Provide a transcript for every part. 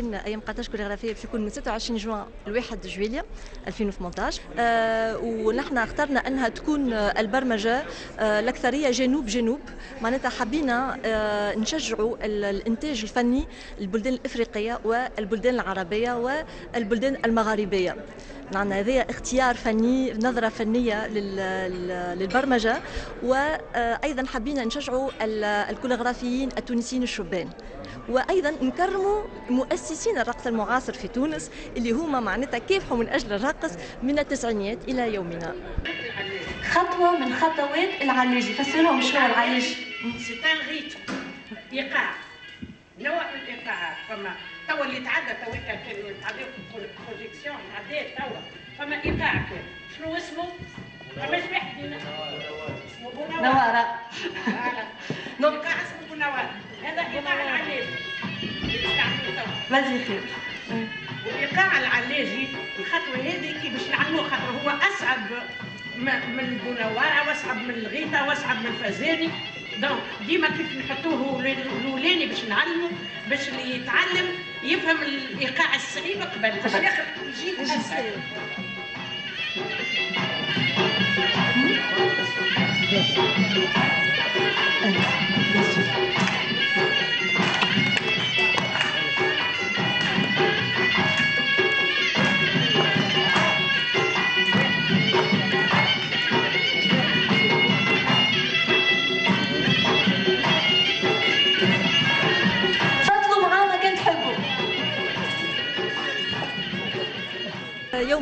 2020 أيام قطاش كوريغرافيه باش يكون من 26 جوان ل 1 جويليا 2018 آه ونحن اخترنا أنها تكون البرمجة آه الأكثرية جنوب جنوب. معناتها حبينا آه نشجعوا الإنتاج الفني البلدان الإفريقية والبلدان العربية والبلدان المغاربية. نعم هذا اختيار فني نظرة فنية للبرمجة. وأيضا حبينا نشجعوا الكوريغرافيين التونسيين الشبان. وأيضا نكرموا مؤسسين الرقص المعاصر في تونس اللي هما معناتها كافحوا من أجل الرقص من التسعينيات إلى يومنا. خطوة من خطوات العلاجي فسرهم شنو العلاج. c'est un rythme إيقاع. نوع من الايقاعات فما. توا اللي تعدى تو كان تعدى projection تعدى توا. فما إيقاع كان. شنو اسمه؟ فماش واحد اسمه بونوار نوارة. إيقاع اسمه بونوار هذا إيقاع العلاجي مازال خير. والايقاع العلاجي الخطوة هذه كي باش نعلموه خاطر هو أصعب من البونواره وأصعب من الغيطة وأصعب من الفازاني. donc ديما كيف نحطوه الأولاني باش نعلمه باش اللي يتعلم يفهم الإيقاع الصعيب قبل. باش ياخذ يجي اسهل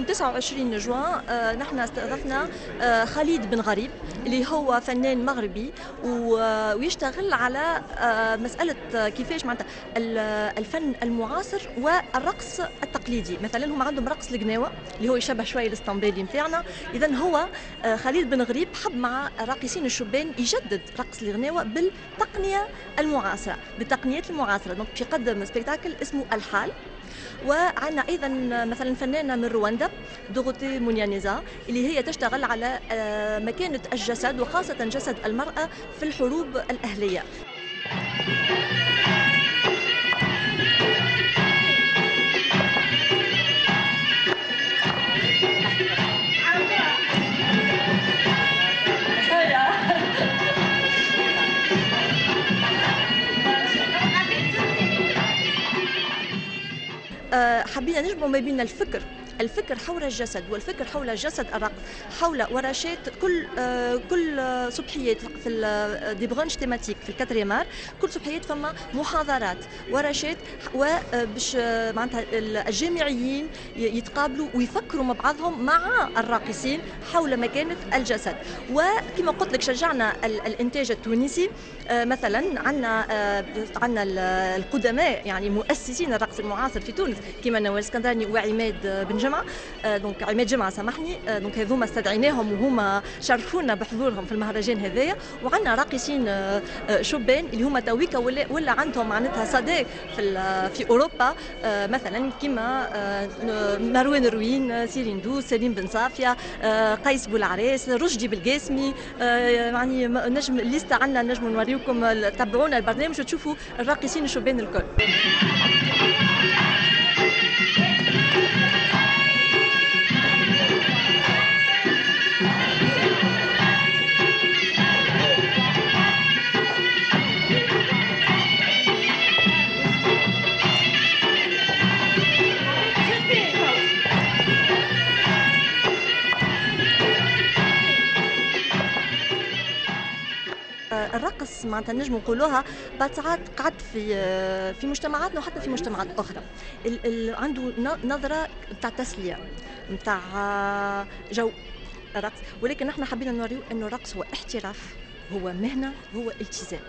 29 جوان آه، نحن استضفنا آه، خالد بن غريب اللي هو فنان مغربي ويشتغل على آه، مسألة كيفاش معناتها الفن المعاصر والرقص التقليدي. مثلا هم عندهم رقص القناوة اللي هو يشبه شوية الإسطنبولي متاعنا. إذا هو خالد بن غريب حب مع الراقصين الشبان يجدد رقص الغناوة بالتقنية المعاصرة بالتقنيات المعاصرة. دونك يقدم سبيكتاكل اسمه الحال. وعندنا أيضا مثلا فنانة من رواندا دوغوتي مونيانيزا اللي هي تشتغل على آه، مكانة الجسد وخاصة جسد المرأة في الحروب الأهلية. حبينا نجمع ما بين الفكر. الفكر حول الجسد والفكر حول جسد الرقص حول ورشات كل آه كل صبحيات في دي برونش تيماتيك في الكاتريمار كل صبحيات فما محاضرات ورشات وباش آه، معناتها الجامعيين يتقابلوا ويفكروا مع بعضهم مع الراقصين حول مكانة الجسد. وكما قلت لك شجعنا الإنتاج التونسي. آه مثلا عندنا آه عندنا القدماء يعني مؤسسين الرقص المعاصر في تونس كما نوال اسكندراني وعماد بن جمعه donc عماد جمعه سامحني donc هذوما استدعيناهم وهما شرفونا بحضورهم في المهرجان هذايا. وعندنا راقصين شبان اللي هما تويكا ولا, ولا عندهم معناتها صدى في في أوروبا. مثلا كما مروان الروين سيرين دوس سليم بن صافية قيس بولعريس رشدي بالقاسمي يعني نجم ليست عندنا نجم نوريكم تابعونا البرنامج وتشوفوا الراقصين الشبان الكل. الرقص معناتها نجم نقولوها بعد ساعات قعدت في في مجتمعاتنا وحتى في مجتمعات أخرى. ال ال عنده نظرة نتاع تسلية نتاع جو الرقص ولكن نحن حبينا نوريو إنه الرقص هو احتراف هو مهنة هو التزام.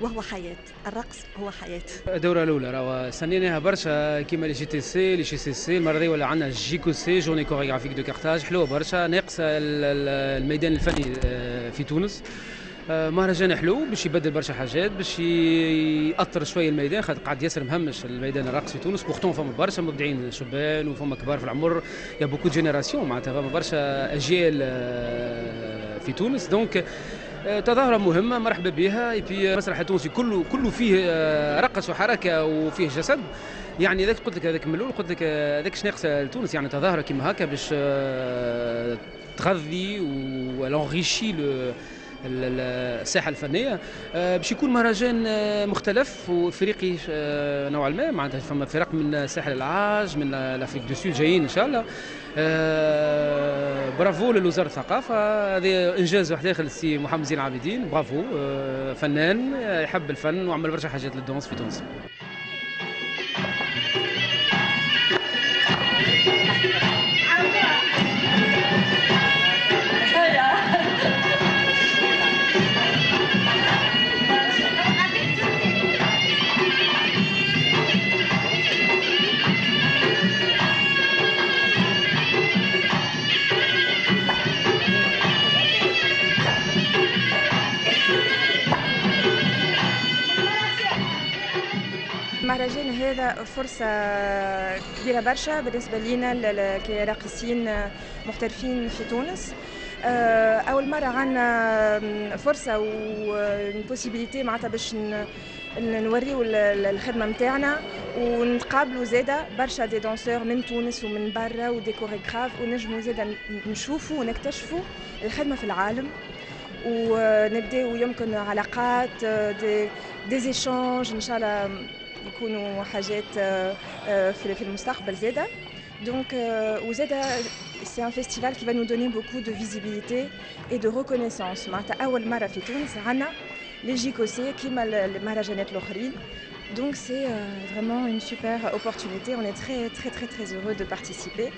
وهو حياة. الرقص هو حياة. الدوره الأولى راهو سنيناها برشا. كيما لي جي تي سي لي جي سي سي المرة دي ولا عندنا JCoC journées chorégraphiques de Carthage حلوة برشا. ناقصة الميدان الفني في تونس. آه، مهرجان حلو باش يبدل برشا حاجات باش يأثر شوية الميدان خاطر قاعد ياسر مهمش الميدان الرقص في تونس. pourtant فما برشا مبدعين شبان وفما كبار في العمر. y a beaucoup générations معناتها فما برشا أجيال آه، في تونس. donc آه، تظاهرة مهمة مرحبا بها في مسرح التونسي كله كله فيه رقص وحركة وفيه جسد. يعني هذاك قلت لك هذاك من الأول قلت لك هذاك ناقص لتونس يعني تظاهرة كيما هكا باش آه، تغذي و l'enrichit الساحة الفنية. آه، باش يكون مهرجان آه، مختلف وافريقي نوعا ما. معناتها فما فرق من ساحل العاج من l'Afrique du Sud جايين إن شاء الله. برافو لوزاره الثقافة. هذا إنجاز واحد اخر للسي محمد زين العابدين. برافو فنان يحب الفن وعمل برشا حاجات لل danse في تونس. المهرجان هذا فرصة كبيرة برشا بالنسبة لنا كراقصين محترفين في تونس. آه، أول مرة عندنا فرصة و possibilité معناتها باش نوريو الخدمة نتاعنا ونقابلوا زادا برشا des danseurs من تونس ومن برا و des chorégraphes ونجموا زادا نشوفوا ونكتشفوا الخدمة في العالم. ونبداو يمكن علاقات دي ديزيشانج إن شاء الله يكونوا حاجات في المستقبل زاده دونك وزاده سي ان فيستيفال كي va nous donner beaucoup de visibilité et de reconnaissance معناتها اول مره في تونس عندنا لي جيكوسي كيما المهرجانات الاخرين Donc c'est euh, vraiment une super opportunité. On est très très très très heureux de participer.